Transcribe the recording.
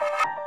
Bye.